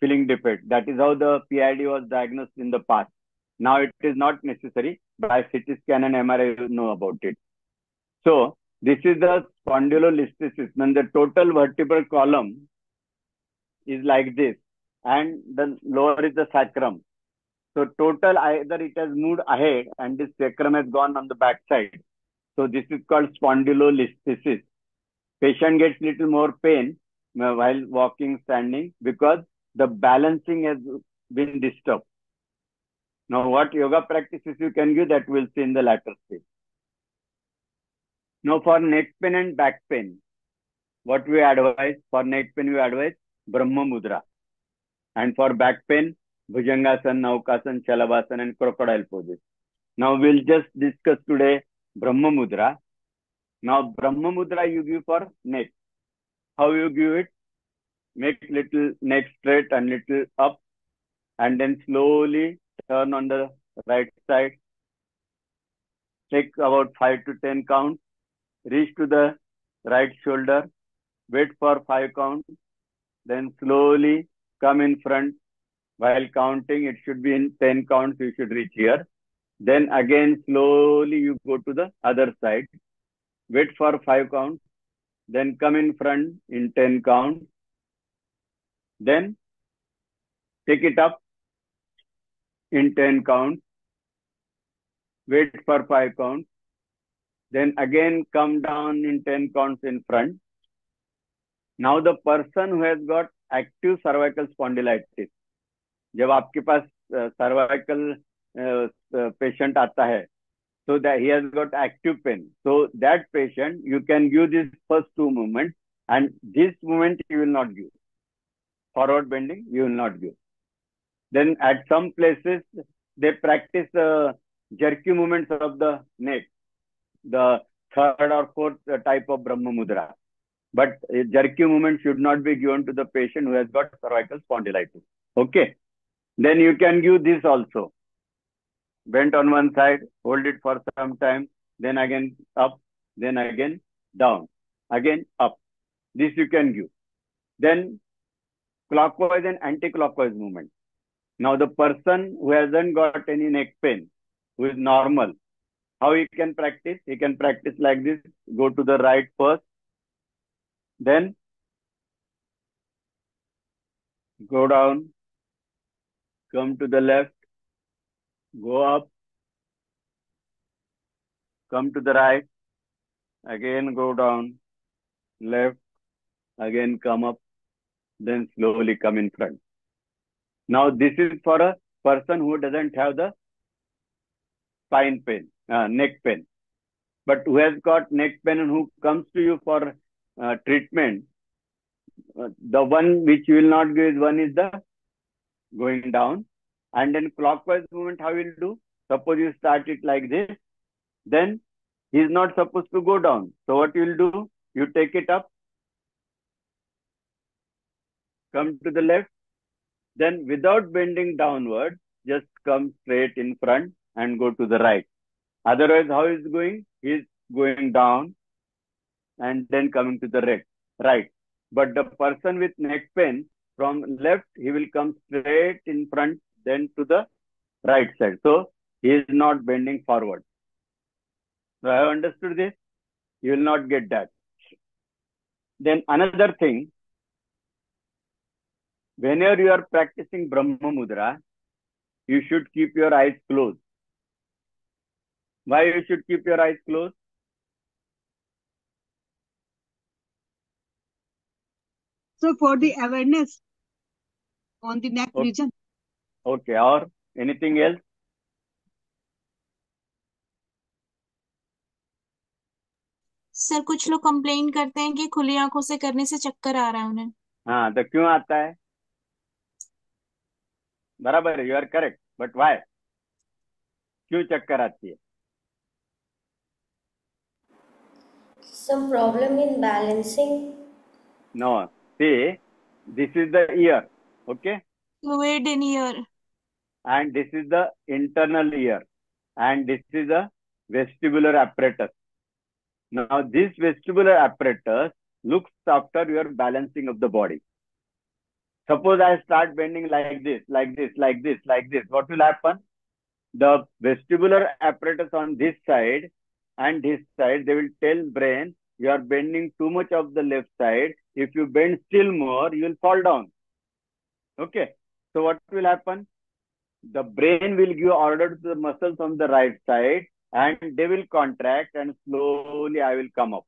filling defect. That is how the PID was diagnosed in the past. Now it is not necessary. By CT scan and MRI, you know about it. So this is the spondylolisthesis. When the total vertebral column is like this, and the lower is the sacrum. So total either it has moved ahead and this sacrum has gone on the back side. So this is called spondylolisthesis. Patient gets little more pain uh, while walking, standing because the balancing has been disturbed. Now, what yoga practices you can give that we'll see in the latter stage. Now, for neck pain and back pain, what we advise for neck pain, we advise Brahma Mudra. And for back pain, Bhujangasana, Naukasan, Shalabhasan, and crocodile poses. Now, we'll just discuss today Brahma Mudra. Now, Brahma Mudra you give for neck. How you give it? Make little neck straight and little up, and then slowly turn on the right side. Take about 5 to 10 counts. Reach to the right shoulder. Wait for 5 counts. Then slowly come in front. While counting, it should be in 10 counts. You should reach here. Then again, slowly you go to the other side. Wait for 5 counts. Then come in front in 10 counts. Then take it up in 10 counts. Wait for 5 counts. Then again come down in 10 counts in front. Now the person who has got active cervical spondylitis, जब आपके पास cervical patient आता है so that he has got active pain. So that patient, you can give this first two movements and this movement you will not give. Forward bending, you will not give. Then at some places, they practice the jerky movements of the neck, the third or fourth type of Brahma Mudra. But jerky movement should not be given to the patient who has got cervical spondylitis. Okay. Then you can give this also bent on one side, hold it for some time, then again up, then again down, again up. This you can give. then clockwise and anti-clockwise movement. Now the person who hasn't got any neck pain, who is normal, how he can practice? He can practice like this. Go to the right first, then go down, come to the left, go up, come to the right, again go down, left, again come up, then slowly come in front. Now this is for a person who doesn't have the spine pain, uh, neck pain, but who has got neck pain and who comes to you for uh, treatment. Uh, the one which you will not give is one is the going down, and then clockwise movement. How you will do? Suppose you start it like this, then he is not supposed to go down. So what you will do? You take it up, come to the left, then without bending downward, just come straight in front and go to the right. Otherwise, how is going? He is going down and then coming to the right. Right. But the person with neck pain from left, he will come straight in front, then to the right side. So he is not bending forward. So I have understood this. You will not get that. Then another thing, whenever you are practicing Brahma Mudra, you should keep your eyes closed. Why you should keep your eyes closed? So for the awareness on the neck Okay. region. Okay. Or anything else? Sir कुछ लोग complain करते हैं कि खुली आँखों से करने से चक्कर आ रहा है उन्हें हाँ तो क्यों आता है बराबर you are correct but why क्यों चक्कर आती है Some problem in balancing. No see this is the ear okay fluid in ear and this is the internal ear and this is the vestibular apparatus. Now this vestibular apparatus looks after your balancing of the body. Suppose i start bending like this like this like this like this. What will happen? The vestibular apparatus on this side and this side they will tell brain you are bending too much of the left side. If you bend still more you will fall down. Okay. So what will happen the brain will give order to the muscles on the right side and they will contract and slowly I will come up.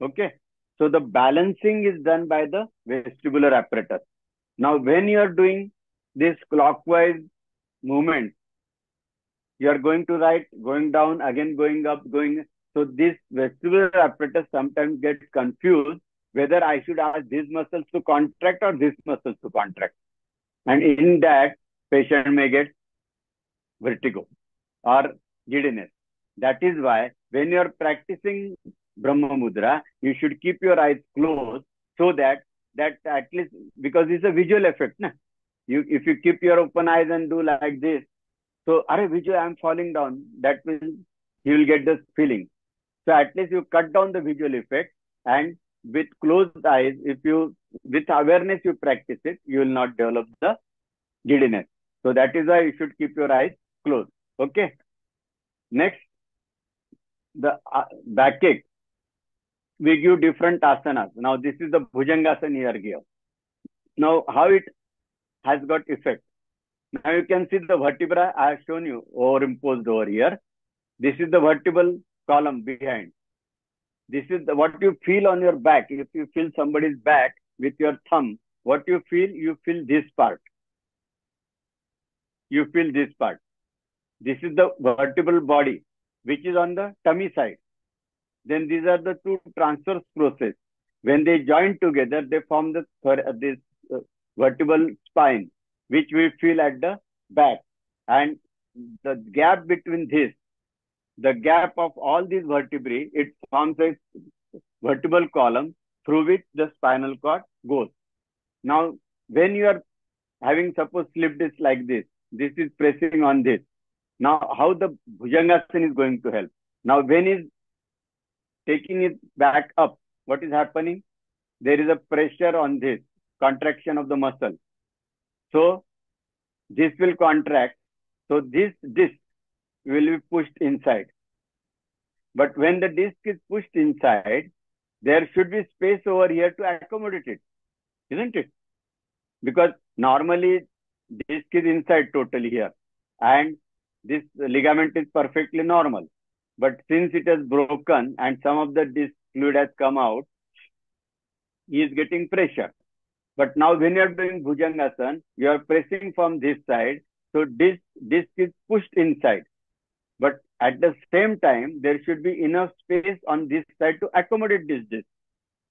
Okay. So the balancing is done by the vestibular apparatus. Now, when you are doing this clockwise movement, you are going to right, going down, again going up, going. So this vestibular apparatus sometimes gets confused whether I should ask these muscles to contract or these muscles to contract. And in that, patient may get vertigo or giddiness. That is why when you are practicing Brahma Mudra, you should keep your eyes closed so that that at least because it's a visual effect. Na? You if you keep your open eyes and do like this, so are visual I'm falling down, that will you will get this feeling. So at least you cut down the visual effect and with closed eyes, if you with awareness you practice it, you will not develop the giddiness. So that is why you should keep your eyes closed. Okay. Next, the uh, backache. We give different asanas. Now this is the Bhujangasana here give. Now how it has got effect. Now you can see the vertebra I have shown you overimposed over here. This is the vertebral column behind. This is the, what you feel on your back. If you feel somebody's back with your thumb, what you feel, you feel this part. You feel this part. This is the vertebral body, which is on the tummy side. Then these are the two transverse process. When they join together, they form the this uh, vertebral spine, which we feel at the back. And the gap between this, the gap of all these vertebrae, it forms a vertebral column through which the spinal cord goes. Now, when you are having suppose slip disc like this, this is pressing on this. Now, how the Bhujangasana is going to help? Now, when is taking it back up, what is happening? there is a pressure on this contraction of the muscle. So this will contract. So this disc will be pushed inside. But when the disc is pushed inside, there should be space over here to accommodate it, isn't it? Because normally disc is inside totally here and this ligament is perfectly normal. But since it has broken and some of the disc fluid has come out, he is getting pressure. But now when you are doing Bhujangasana, you are pressing from this side. So this disc is pushed inside. But at the same time, there should be enough space on this side to accommodate this disc.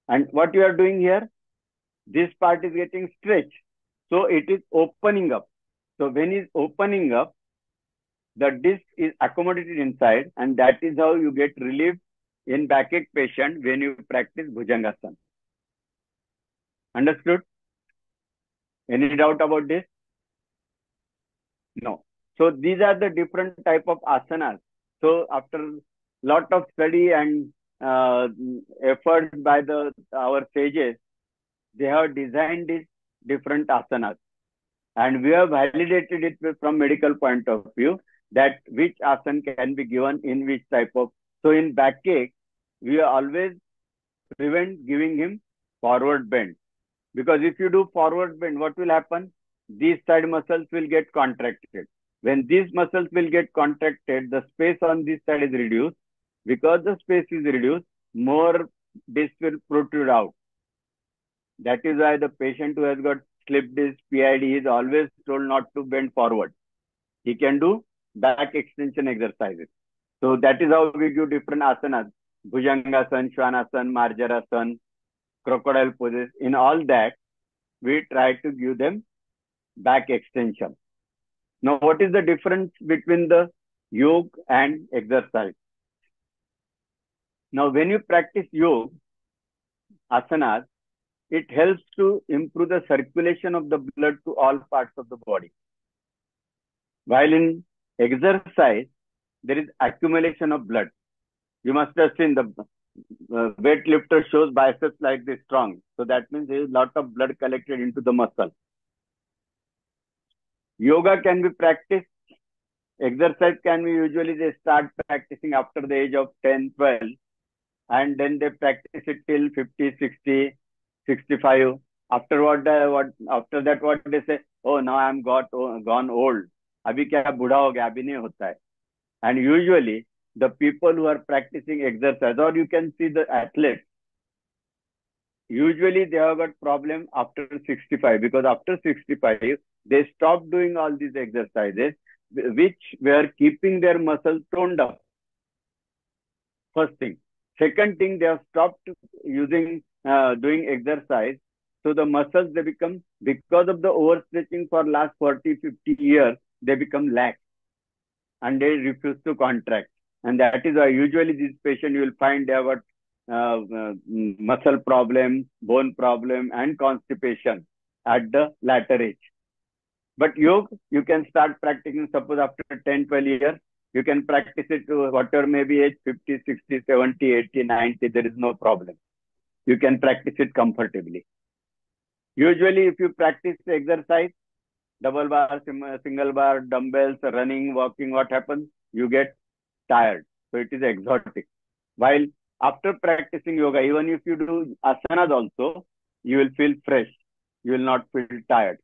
And what you are doing here, this part is getting stretched. So it is opening up. So when it's opening up, the disc is accommodated inside and that is how you get relief in backache patient when you practice Bhujangasana. Understood? Any doubt about this? No. So these are the different type of asanas. So after lot of study and uh, effort by the our sages, they have designed these different asanas. And we have validated it from medical point of view that which asana can be given in which type of. So in backache, we always prevent giving him forward bend. Because if you do forward bend, what will happen? These side muscles will get contracted. When these muscles will get contracted, the space on this side is reduced. Because the space is reduced, more disc will protrude out. That is why the patient who has got slip disc, PID is always told not to bend forward. He can do back extension exercises. So that is how we give different asanas. Bhujangasana, Shvanasana, Marjarasana, crocodile poses. In all that, we try to give them back extension. Now, what is the difference between the yoga and exercise? Now, when you practice yoga, asanas, it helps to improve the circulation of the blood to all parts of the body. While in exercise, there is accumulation of blood. You must have seen the uh, weightlifter shows biceps like this strong. So that means there is a lot of blood collected into the muscle. Yoga can be practiced. Exercise can be usually they start practicing after the age of 10, 12 and then they practice it till 50, 60, 65 after what uh, what after that what they say oh now i'm got oh, gone old. अभी क्या बुढ़ा हो गया? अभी नहीं होता है। And usually the people who are practising exercise और you can see the athlete usually they have got problem after sixty five because after sixty five they stop doing all these exercises which way are keeping their muscle toned up first thing second thing they have stop using uh, doing exercise so the muscles they become because of the overstretching for last 40 50 years they become lax and they refuse to contract and that is why usually these patient you will find they have uh, uh, muscle problem, bone problem, and constipation at the latter age. But yoga, you can start practicing, suppose after 10, 12 years, you can practice it to whatever may be age 50, 60, 70, 80, 90, there is no problem. You can practice it comfortably. Usually, if you practice the exercise, double bar, single bar, dumbbells, running, walking, what happens? You get tired. So it is exotic. While after practicing yoga, even if you do asanas also, you will feel fresh. You will not feel tired.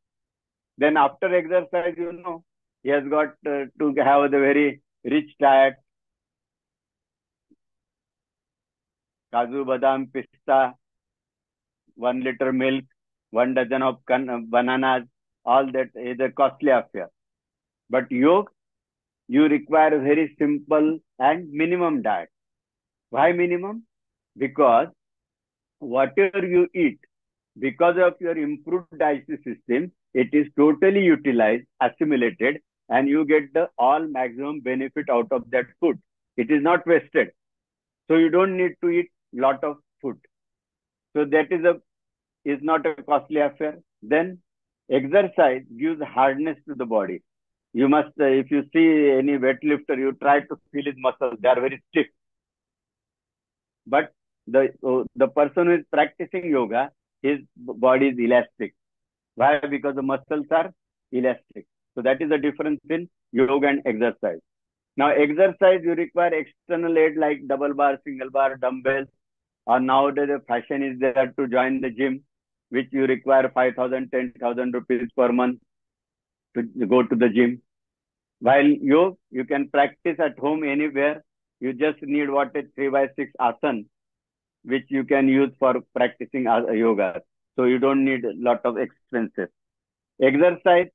Then after exercise, you know, he has got uh, to have the very rich diet. Kaju, badam, pista, one liter milk, one dozen of uh, bananas, all that is a costly affair. But yoga, you require a very simple and minimum diet. Why minimum? Because whatever you eat, because of your improved digestive system, it is totally utilized, assimilated, and you get the all maximum benefit out of that food. It is not wasted. So you don't need to eat lot of food. So that is a is not a costly affair. Then exercise gives hardness to the body. You must, uh, if you see any weightlifter, you try to feel his muscles. They are very stiff. But the uh, the person who is practicing yoga, his body is elastic. Why? Because the muscles are elastic. So that is the difference in yoga and exercise. Now, exercise, you require external aid like double bar, single bar, dumbbells, or nowadays the fashion is there to join the gym, which you require 5,000, 10,000 rupees per month to go to the gym. While yoga, you can practice at home anywhere. You just need what a 3 by 6 asan, which you can use for practicing yoga. So you don't need a lot of expenses. Exercise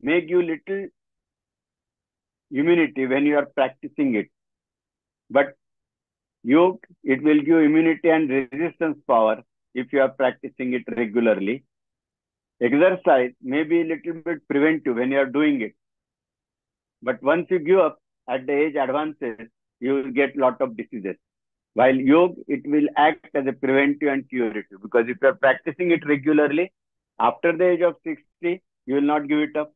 make you little immunity when you are practicing it. But yoga, it will give immunity and resistance power if you are practicing it regularly. Exercise may be a little bit preventive when you are doing it. But once you give up at the age advances, you will get lot of diseases. While yoga, it will act as a preventive and curative because if you are practicing it regularly, after the age of 60, you will not give it up.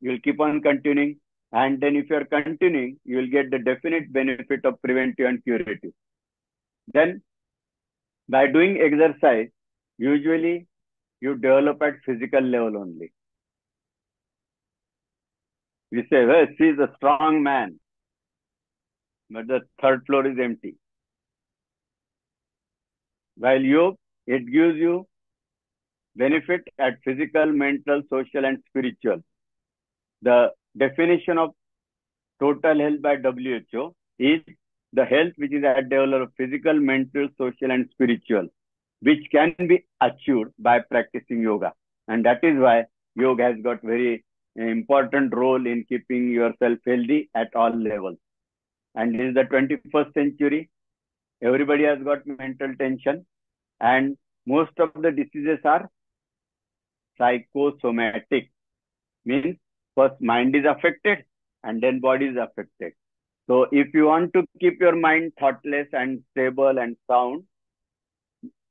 You will keep on continuing. And then if you are continuing, you will get the definite benefit of preventive and curative. Then by doing exercise, usually you develop at physical level only. We say, well, is a strong man, but the third floor is empty. While yoga, it gives you benefit at physical, mental, social, and spiritual. The definition of total health by WHO is the health which is at the level of physical, mental, social, and spiritual, which can be achieved by practicing yoga. And that is why yoga has got very important role in keeping yourself healthy at all levels. And in the 21st century. Everybody has got mental tension, and most of the diseases are psychosomatic. Means first mind is affected and then body is affected. So if you want to keep your mind thoughtless and stable and sound,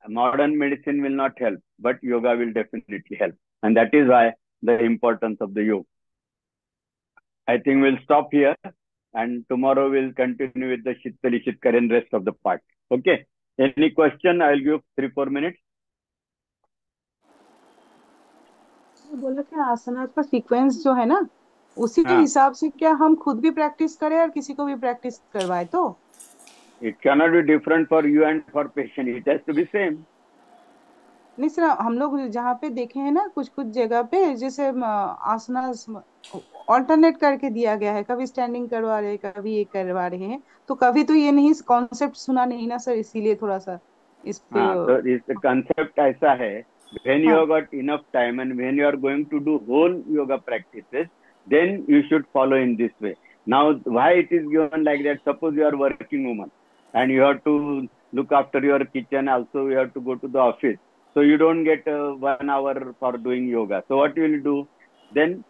modern medicine will not help, but yoga will definitely help. And that is why the importance of the yoga. I think we'll stop here and tomorrow we'll continue with the Shittali Shitkaren rest of the part. Okay. Any question? I'll give three, four minutes. बोला कि आसनास का sequence जो है ना उसी के हाँ. हिसाब से क्या हम खुद भी प्रैक्टिस करें और किसी को भी प्रैक्टिस करवाए तो It cannot be different for you and for patient. It has to be same. नहीं सर हम लोग जहाँ पे देखे हैं ना कुछ कुछ जगह पे जैसे आसनास ऑल्टरनेट करके दिया गया है कभी स्टैंडिंग करवा रहे कभी ये करवा रहे हैं तो कभी तो ये नहीं कॉन्सेप्ट सुना नहीं ना सर इसीलिए थोड़ा सा इस पे हाँ, तो इस concept ऐसा है when you have got enough time and when you are going to do whole yoga practices, then you should follow in this way. Now, why it is given like that? Suppose you are working woman and you have to look after your kitchen. Also, you have to go to the office. So you don't get uh, one hour for doing yoga. So what you will do? Then